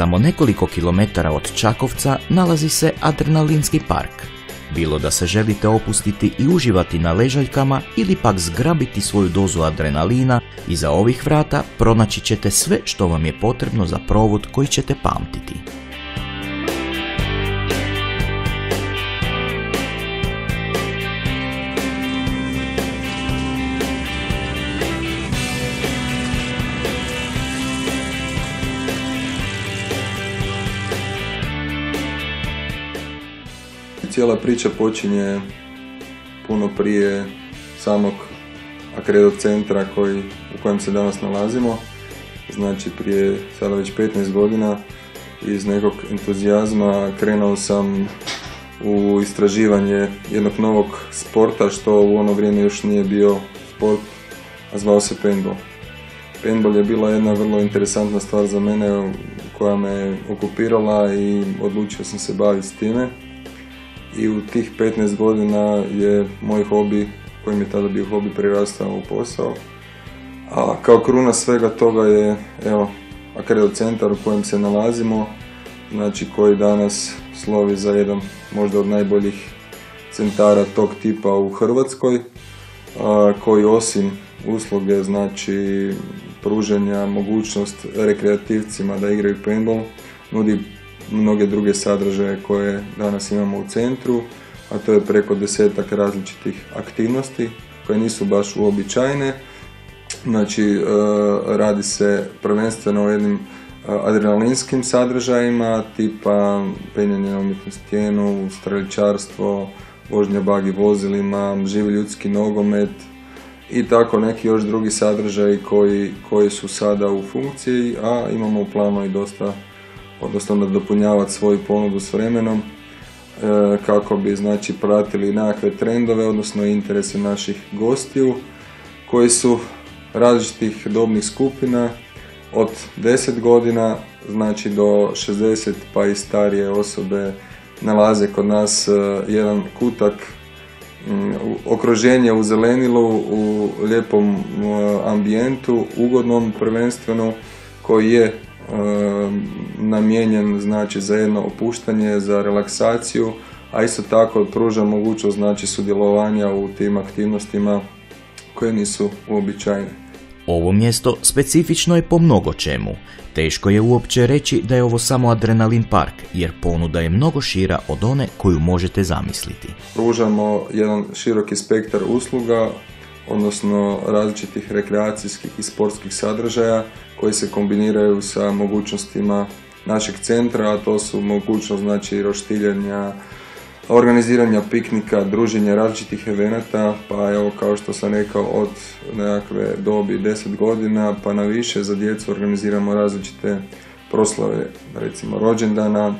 samo nekoliko kilometara od Čakovca nalazi se Adrenalinski park. Bilo da se želite opustiti i uživati na ležaljkama ili pak zgrabiti svoju dozu adrenalina, iza ovih vrata pronaći ćete sve što vam je potrebno za provod koji ćete pamtiti. Cijela priča počinje puno prije samog Akredo centra koji, u kojem se danas nalazimo. Znači prije sada već 15 godina iz nekog entuzijazma krenuo sam u istraživanje jednog novog sporta što u ono vrijeme još nije bio sport, a zvao se paintball. Paintball je bila jedna vrlo interesantna stvar za mene koja me okupirala i odlučio sam se baviti s time i u tih 15 godina je moj hobi, koji mi je tada bio hobi, prirastao u posao. A kao kruna svega toga je, evo, Akredo centar u kojem se nalazimo, znači koji danas slovi za jedan možda od najboljih centara tog tipa u Hrvatskoj, koji osim usluge, znači pruženja mogućnost rekreativcima da igraju paintball, nudi mnoge druge sadržaje koje danas imamo u centru, a to je preko desetak različitih aktivnosti koje nisu baš uobičajene. Znači, e, radi se prvenstveno o jednim e, adrenalinskim sadržajima, tipa penjanje na umjetnu stijenu, streličarstvo, vožnja bagi vozilima, živi ljudski nogomet i tako neki još drugi sadržaji koji, koji su sada u funkciji, a imamo u planu i dosta odnosno nadopunjavati svoju ponudu s vremenom e, kako bi znači pratili nekakve trendove, odnosno interese naših gostiju koji su različitih dobnih skupina od 10 godina znači do 60 pa i starije osobe nalaze kod nas e, jedan kutak okruženje u zelenilu, u lijepom ambijentu, ugodnom prvenstveno koji je namijenjen znači za jedno opuštanje, za relaksaciju, a isto tako pruža mogućnost znači sudjelovanja u tim aktivnostima koje nisu uobičajene. Ovo mjesto specifično je po mnogo čemu. Teško je uopće reći da je ovo samo adrenalin park, jer ponuda je mnogo šira od one koju možete zamisliti. Pružamo jedan široki spektar usluga, odnosno različitih rekreacijskih i sportskih sadržaja koji se kombiniraju sa mogućnostima našeg centra, a to su mogućnost znači roštiljanja, organiziranja piknika, druženja različitih evenata, pa evo kao što sam rekao od nekakve dobi 10 godina pa na više za djecu organiziramo različite proslave, recimo rođendana,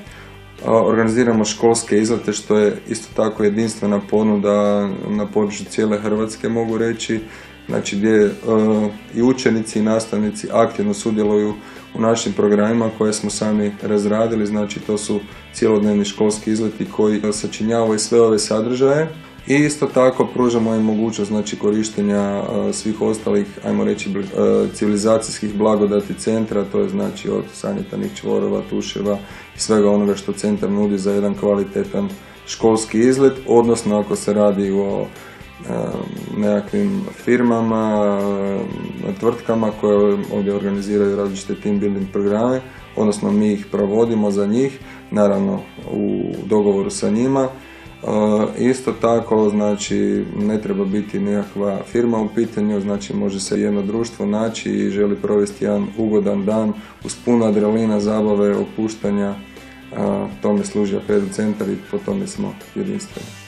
organiziramo školske izlete što je isto tako jedinstvena ponuda na području cijele Hrvatske mogu reći. Znači gdje e, i učenici i nastavnici aktivno sudjeluju u našim programima koje smo sami razradili, znači to su cjelodnevni školski izleti koji sačinjavaju sve ove sadržaje i isto tako pružamo im mogućnost znači, korištenja e, svih ostalih, ajmo reći, e, civilizacijskih blagodati centra, to je znači od sanitarnih čvorova, tuševa i svega onoga što centar nudi za jedan kvalitetan školski izlet, odnosno ako se radi o nekakvim firmama, tvrtkama koje ovdje organiziraju različite team building programe, odnosno mi ih provodimo za njih, naravno u dogovoru sa njima. Isto tako, znači, ne treba biti nekakva firma u pitanju, znači može se jedno društvo naći i želi provesti jedan ugodan dan uz puno adrenalina, zabave, opuštanja. Tome služi Apedu centar i po tome smo jedinstveni.